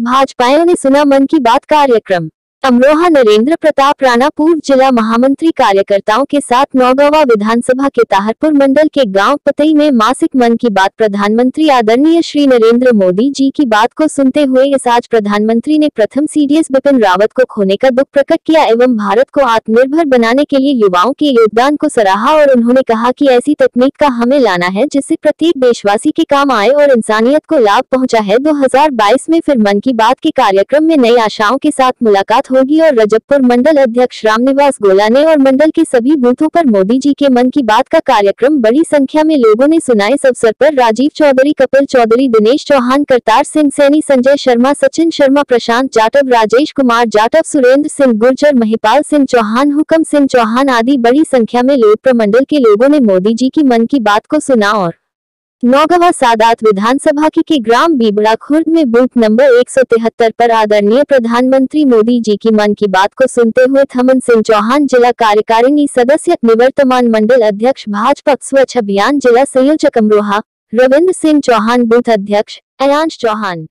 भाजपाइयों ने सुना मन की बात कार्यक्रम। अमरोहा नरेंद्र प्रताप राणा पूर्व जिला महामंत्री कार्यकर्ताओं के साथ नौगावा विधानसभा के ताहरपुर मंडल के गाँव पतई में मासिक मन की बात प्रधानमंत्री आदरणीय श्री नरेंद्र मोदी जी की बात को सुनते हुए इस आज प्रधानमंत्री ने प्रथम सीडीएस बिपिन रावत को खोने का दुख प्रकट किया एवं भारत को आत्मनिर्भर बनाने के लिए युवाओं के योगदान को सराहा और उन्होंने कहा की ऐसी तकनीक का हमें लाना है जिससे प्रत्येक देशवासी के काम आए और इंसानियत को लाभ पहुँचा है। दो हज़ार बाईस में फिर मन की बात के कार्यक्रम में नई आशाओं के साथ मुलाकात होगी और रजबपुर मंडल अध्यक्ष रामनिवास गोलाने और मंडल के सभी बूथों पर मोदी जी के मन की बात का कार्यक्रम बड़ी संख्या में लोगों ने सुना। इस अवसर पर राजीव चौधरी, कपिल चौधरी, दिनेश चौहान, करतार सिंह सैनी, संजय शर्मा, सचिन शर्मा, प्रशांत जाटव, राजेश कुमार जाटव, सुरेंद्र सिंह गुर्जर, महिपाल सिंह चौहान, हुकम सिंह चौहान आदि बड़ी संख्या में लोग प्रमंडल के लोगों ने मोदी जी की मन की बात को सुना और नौगवा सादात विधानसभा की के ग्राम बीबड़ा खुर्द में बूथ नंबर एक पर आदरणीय प्रधानमंत्री मोदी जी की मन की बात को सुनते हुए थमन सिंह चौहान जिला कार्यकारिणी सदस्य निवर्तमान मंडल अध्यक्ष भाजपा स्वच्छ अभियान जिला संयोजक अमरोहा रविन्द्र सिंह चौहान बूथ अध्यक्ष, अयांश चौहान।